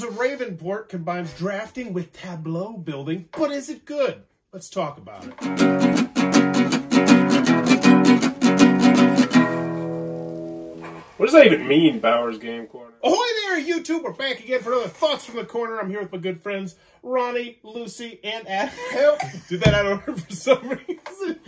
Rebels of Ravenport combines drafting with tableau building, but is it good? Let's talk about it. What does that even mean, Bowers Game Corner? Ahoy there, YouTube! We're back again for another Thoughts from the Corner. I'm here with my good friends, Ronnie, Lucy, and Adam. Did that out of order for some reason.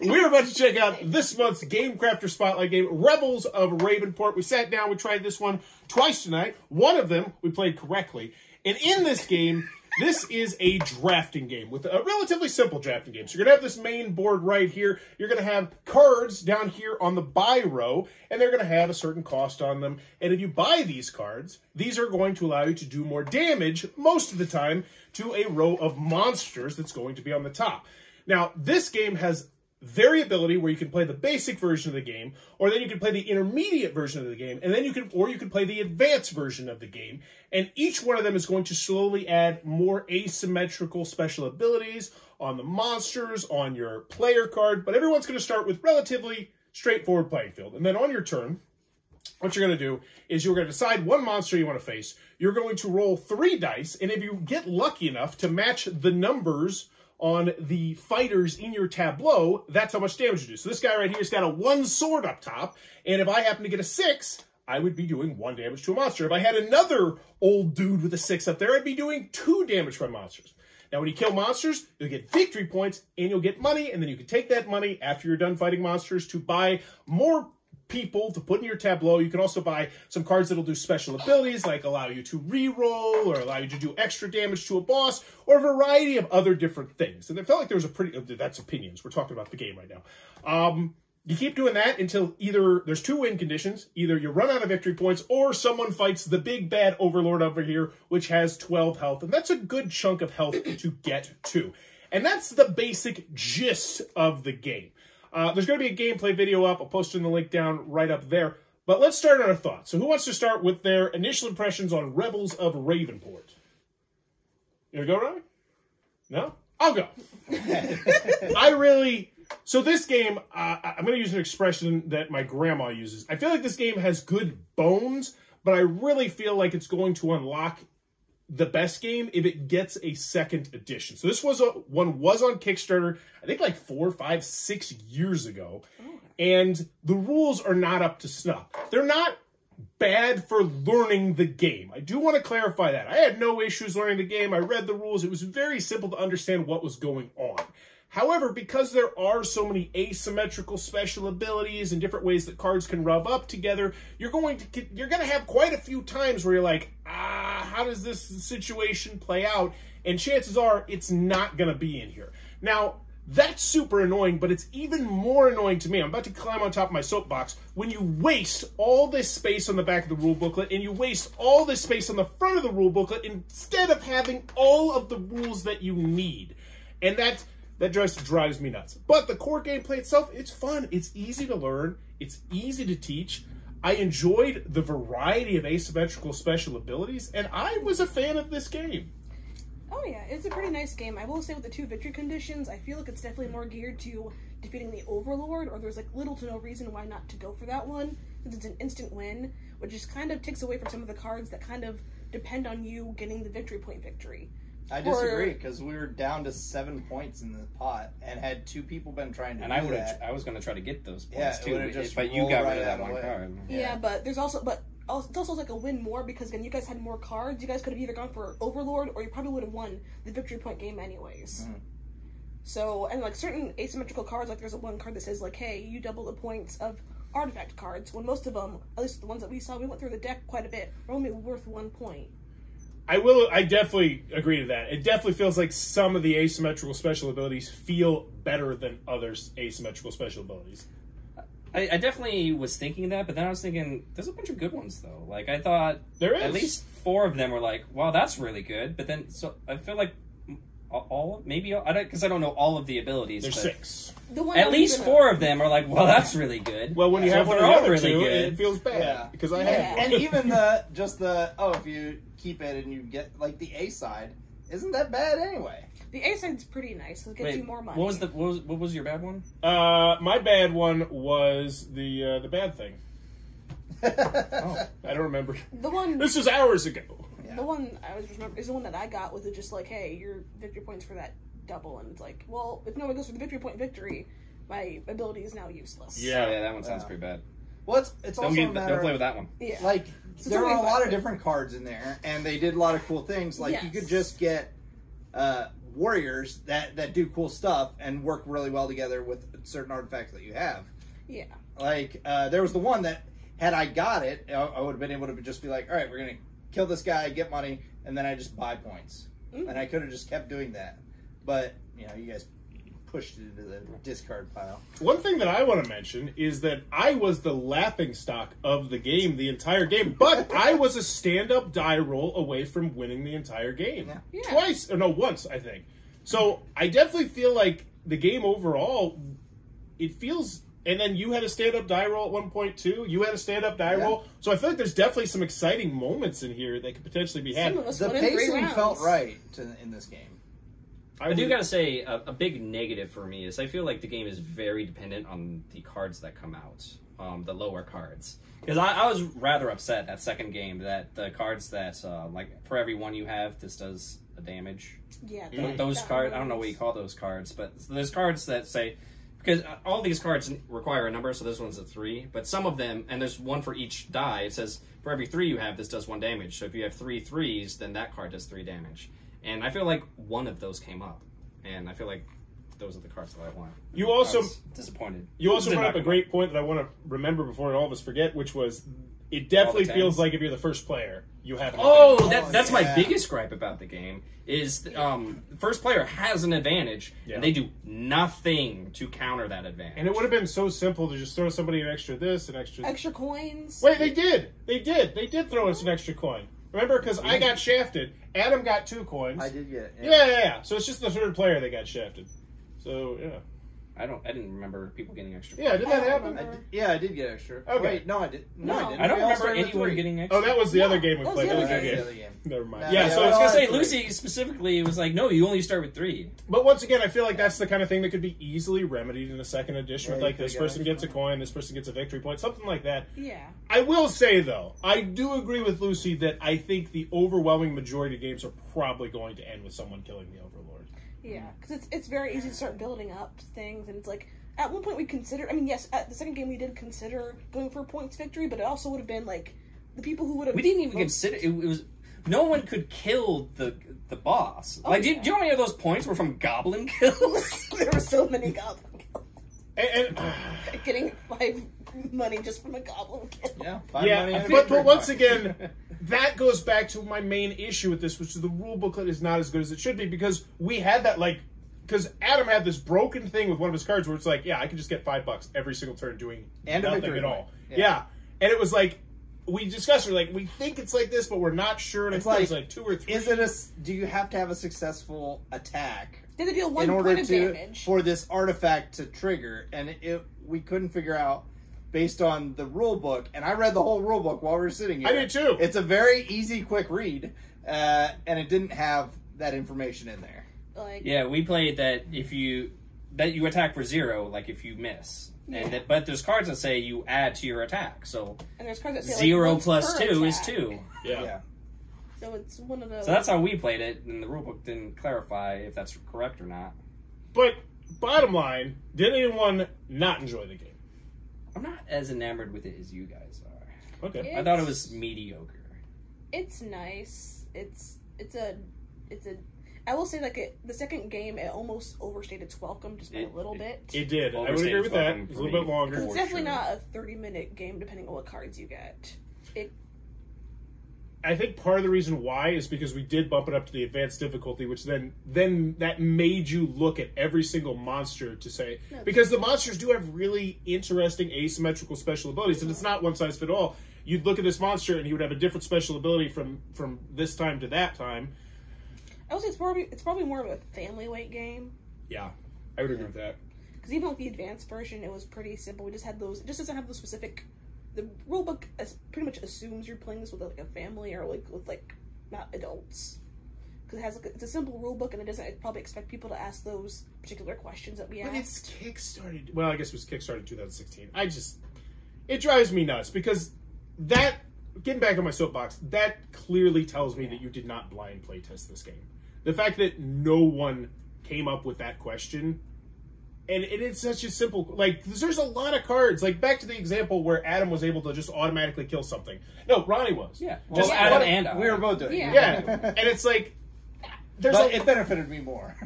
We're about to check out this month's Game Crafter Spotlight game, Rebels of Ravenport. We sat down, we tried this one twice tonight. One of them we played correctly. And in this game, this is a drafting game with a relatively simple drafting game. So you're going to have this main board right here. You're going to have cards down here on the buy row, and they're going to have a certain cost on them. And if you buy these cards, these are going to allow you to do more damage most of the time to a row of monsters that's going to be on the top. Now, this game has variability where you can play the basic version of the game, or then you can play the intermediate version of the game, and then you can, or you can play the advanced version of the game. And each one of them is going to slowly add more asymmetrical special abilities on the monsters, on your player card, but everyone's going to start with relatively straightforward playing field. And then on your turn, what you're going to do is you're going to decide one monster you want to face. You're going to roll three dice, and if you get lucky enough to match the numbers on the fighters in your tableau, that's how much damage you do. So this guy right here's got a one sword up top, and if I happen to get a six, I would be doing one damage to a monster. If I had another old dude with a six up there, I'd be doing two damage from monsters. Now, when you kill monsters, you'll get victory points and you'll get money, and then you can take that money after you're done fighting monsters to buy more people to put in your tableau. You can also buy some cards that'll do special abilities, like allow you to re-roll or allow you to do extra damage to a boss, or a variety of other different things. And it felt like there was a pretty, that's opinions. We're talking about the game right now. Um, you keep doing that until either there's two win conditions, either you run out of victory points or someone fights the big bad overlord over here, which has 12 health. And that's a good chunk of health to get to. And that's the basic gist of the game. Uh, there's going to be a gameplay video up. I'll post in the link down right up there. But let's start on our thoughts. So who wants to start with their initial impressions on Rebels of Ravenport? You gonna go, Ryan? No? I'll go. I really... So this game, uh, I'm going to use an expression that my grandma uses. I feel like this game has good bones, but I really feel like it's going to unlock the best game if it gets a second edition. So this was a one was on Kickstarter, I think like four, five, six years ago. And the rules are not up to snuff. They're not bad for learning the game. I do want to clarify that. I had no issues learning the game. I read the rules. It was very simple to understand what was going on. However, because there are so many asymmetrical special abilities and different ways that cards can rub up together, you're going to you're going to have quite a few times where you're like, ah, how does this situation play out? And chances are it's not going to be in here. Now, that's super annoying, but it's even more annoying to me. I'm about to climb on top of my soapbox. When you waste all this space on the back of the rule booklet and you waste all this space on the front of the rule booklet instead of having all of the rules that you need. And that that just drives me nuts. But the core gameplay itself, it's fun. It's easy to learn. It's easy to teach. I enjoyed the variety of asymmetrical special abilities, and I was a fan of this game. Oh yeah, it's a pretty nice game. I will say with the two victory conditions, I feel like it's definitely more geared to defeating the Overlord, or there's like little to no reason why not to go for that one, since it's an instant win, which just kind of takes away from some of the cards that kind of depend on you getting the victory point victory. I disagree because we were down to seven points in the pot, and had two people been trying to And do I would have. I was going to try to get those points Yeah, it too, would've but- just but you got right rid of that one the card. Yeah, Yeah. but there's also but also, it's also like a win more because again, you guys had more cards. You guys could have either gone for Overlord or you probably would have won the victory point game anyways. Mm. So and like certain asymmetrical cards, like there's a one card that says like, hey, you double the points of artifact cards. When most of them, at least the ones that we saw, we went through the deck quite a bit, are only worth one point. I will. I definitely agree to that. It definitely feels like some of the asymmetrical special abilities feel better than others' asymmetrical special abilities. I, I definitely was thinking that, but then I was thinking, there's a bunch of good ones though. Like I thought, There is at least four of them were like, wow, that's really good. But then, so I feel like all- all maybe I don't because I don't know all of the abilities. There's but six. The one At least gonna- four of them are like, well, that's really good. Well, when you So have if one of the other really two, good, it feels bad Yeah. because I Yeah. had. and even the just the oh, if you keep it and you get like the A side, isn't that bad anyway? The A side's pretty nice. It gets Wait, you more money. what was the what was, what was your bad one? Uh, my bad one was the uh, the bad thing. oh. I don't remember. the one? This was hours ago. Yeah. The one I was remember is the one that I got with it just like, hey, your victory points for that double, and it's like, well, if no one goes for the victory point victory, my ability is now useless. Yeah. yeah, that one sounds Yeah. pretty bad. Well, it's, it's Don't also get, a matter don't play with that one. yeah. like So there were a lot of different cards in there and they did a lot of cool things. Like you could just get uh, warriors that that do cool stuff and work really well together with certain artifacts that you have. Yeah. like uh, there was the one that had i got it i, I would have been able to just be like all right we're gonna kill this guy get money and then i just buy points. Mm. and i could have just kept doing that. But you know you guys pushed it into the discard pile One thing that I want to mention is that I was the laughing stock of the game the entire game, but I was a stand up die roll away from winning the entire game. Yeah. Yeah. Twice, or no, once, I think. So I definitely feel like the game overall, it feels. And then you had a stand up die roll at one point too. You had a stand up die Yeah. roll. So I feel like there's definitely some exciting moments in here that could potentially be had. Some of us the won in pacing felt right to, in this game I do gotta say, a, a big negative for me is I feel like the game is very dependent on the cards that come out, um, the lower cards. Because I, I was rather upset that second game that the cards that, uh, like, for every one you have, this does a damage. Yeah. Th- that- those cards, I don't know what you call those cards, but there's cards that say, because uh, all these cards require a number, so this one's a three, but some of them, and there's one for each die, it says for every three you have, this does one damage. So if you have three threes, then that card does three damage. And I feel like one of those came up, and I feel like those are the cards that I want. You also- I was disappointed. You also brought up a great point that I want to remember before all of us forget, which was it definitely feels like if you're the first player, you have. an Oh, that, that's my biggest gripe about the game is um, the first player has an advantage, Yeah. and they do nothing to counter that advantage. And it would have been so simple to just throw somebody an extra this, an extra. Extra coins. Wait, they did. They did. They did throw us an extra coin. Remember, because I got shafted. Adam got two coins. i did get it Yeah, yeah, yeah. So it's just the third player that got shafted. So yeah, I don't. I didn't remember people getting extra. yeah. Did that I happen? I did, yeah, I did get extra. Okay. Wait, no, I did. No, No. I didn't. I don't We all remember started with anyone three. getting extra. Oh, that was the No, other game we that was played. the That was That's the the game. other game. Never mind. Yeah, Yeah, Yeah, so so I was all gonna say, three. Lucy specifically was like, "No, you only start with three. But once again, I feel like that's the kind of thing that could be easily remedied in a second edition. Yeah, with you like could this get person gets a coin, this person gets a victory point, something like that. Yeah. I will say though, I do agree with Lucy that I think the overwhelming majority of games are probably going to end with someone killing the Overlord. Yeah, because it's it's very easy to start building up things, and it's like at one point we considered. I mean, yes, at the second game we did consider going for points victory, but it also would have been like the people who would have. We didn't even consider it, it was. No one could kill the the boss. Oh, like, do, you- yeah. do you know how many of those points were from goblin kills? there were so many goblin kills. And, and Getting five money just from a goblin kill. Yeah, five yeah, money but, but once again, that goes back to my main issue with this, which is the rule booklet is not as good as it should be because we had that like because Adam had this broken thing with one of his cards where it's like, yeah, I can just get five bucks every single turn doing And a nothing victory at all. Yeah. Yeah. and it was like we discussed it like we think it's like this, but we're not sure. And It's I think like, like two or three. Is it a? s- Do you have to have a successful attack Did they deal one in order point of to damage? for this artifact to trigger? And it, it we couldn't figure out based on the rule book. And I read the whole rule book while we were sitting here. I did too. It's a very easy, quick read, uh, and it didn't have that information in there. like, yeah, we played that if you that you attack for zero, like if you miss. Yeah. And that, but there's cards that say you add to your attack, so and there's cards that say zero once plus per two is two. yeah. Yeah. So it's one of those. So that's how we played it, and the rulebook didn't clarify if that's correct or not. But bottom line, did anyone not enjoy the game? I'm not as enamored with it as you guys are. Okay. I thought it was mediocre. it's nice. It's it's a it's a. I will say like it, the second game it almost overstayed its welcome just by It- a little it- bit. It did. I would agree with that. It's a little me. bit longer. it's definitely sure. not a thirty minute game depending on what cards you get. It I think part of the reason why is because we did bump it up to the advanced difficulty, which then then that made you look at every single monster to say because the monsters do have really interesting asymmetrical special abilities, and it's not one size fit all. You'd look at this monster and he would have a different special ability from from this time to that time. I would say it's probably it's probably more of a family weight game. Yeah, I would agree with that. Because even with the advanced version, it was pretty simple. We just had those. It just doesn't have the specific. The rulebook as, pretty much assumes you're playing this with like a family or like with like not adults. Because it has like a, it's a simple rulebook and it doesn't probably expect people to ask those particular questions that we But ask. it's kickstarted. Well, I guess it was kickstarted 2016. I just it drives me nuts because that getting back on my soapbox, that clearly tells me that you did not blind playtest this game. The fact that no one came up with that question, and it is such a simple like. There's a lot of cards. Like back to the example where Adam was able to just automatically kill something. No, Ronnie was. Yeah. Well, Just Adam what- and I. we were both doing. it. Yeah. Yeah, and it's like there's but a, it benefited me more.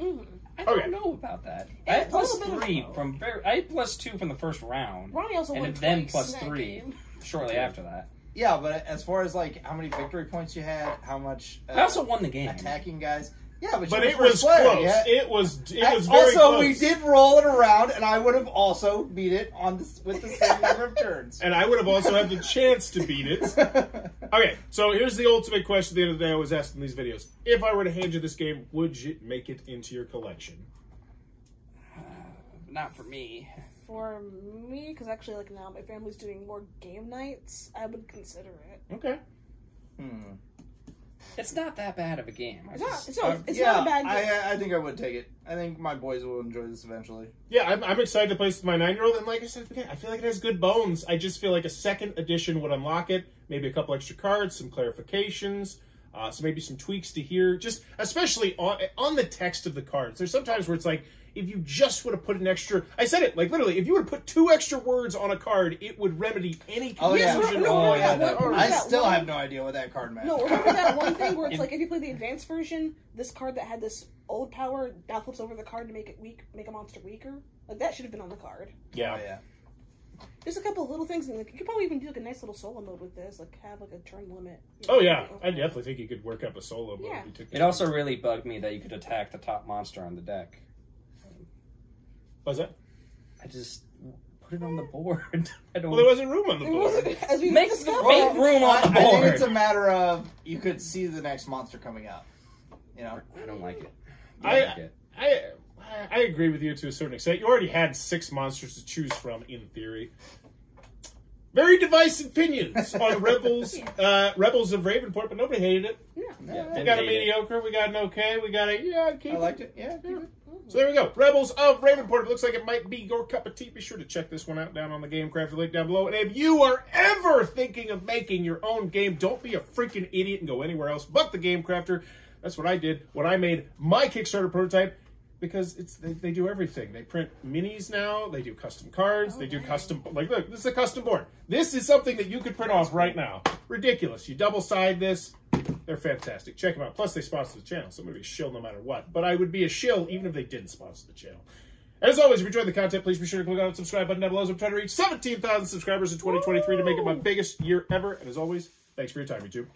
I don't Okay. know about that. I had a plus little bit of three from very. I had plus two from the first round, Ronnie also and won then twice plus in that three game. shortly after that. yeah, but as far as like how many victory points you had, how much uh, I also won the game. attacking guys. Yeah, but, but you it was first player, close. yeah. It was it was very also, close. we did roll it around, and I would have also beat it on this with the same number of turns. and I would have also had the chance to beat it. Okay, so here's the ultimate question. At the end of the day, I was asked in these videos: If I were to hand you this game, would you make it into your collection? Not for me. For me, because actually, like now my family's doing more game nights, I would consider it. Okay. Hmm. It's not that bad of a game. I It's not. just- It's, not, uh, it's yeah, not a bad game. I, I think I would take it. I think my boys will enjoy this eventually. Yeah, I'm, I'm excited to play this with my nine-year-old, and like I said, again, I feel like it has good bones. I just feel like a second edition would unlock it. Maybe a couple extra cards, some clarifications, uh, so maybe some tweaks to here. Just especially on on the text of the cards. There's sometimes where it's like if you just would have put an extra. I said it like literally. If you would have put two extra words on a card, it would remedy any Oh yeah, confusion. no, oh yeah. that- no, no, I that still one- have no idea what that card meant. No, remember that one thing where it's like if you play the advanced version, this card that had this old power now flips over the card to make it weak, make a monster weaker. Like that should have been on the card. Yeah. Oh yeah. There's a couple of little things, and like, you could probably even do like a nice little solo mode with this, like have like a turn limit. you Oh yeah, I definitely think you could work up a solo mode Yeah. if you took. It also really bugged me that you could attack the top monster on the deck. Was that? I just put it on the board. I don't. Well, there wasn't room on the It board. wasn't as we Make- discovered. make room I, on the I think board. it's a matter of you could see the next monster coming up. You know. I don't like it. I- like it. I I agree with you to a certain extent. You already had six monsters to choose from in theory. Very divisive opinions on Rebels, uh, Rebels of Ravenport, but nobody hated it. Yeah. Yeah, We got a mediocre, we got an okay, we got a yeah. Keep I it. liked it. Yeah. keep it. So there we go. Rebels of Ravenport. It looks like it might be your cup of tea. Be sure to check this one out down on the GameCrafter link down below. And if you are ever thinking of making your own game, don't be a freaking idiot and go anywhere else but the GameCrafter. That's what I did when I made my Kickstarter prototype. Because it's they, they do everything. They print minis now. They do custom cards. they do custom like look. This is a custom board. This is something that you could print off right now. Ridiculous. You double side this. They're fantastic. Check them out. Plus, they sponsor the channel, so I'm going to be a shill no matter what. But I would be a shill even if they didn't sponsor the channel. As always, if you enjoyed the content, please be sure to click on the subscribe button down below. I'm trying to reach 17,000 subscribers in 2023 to make it my biggest year ever. And as always, thanks for your time, YouTube.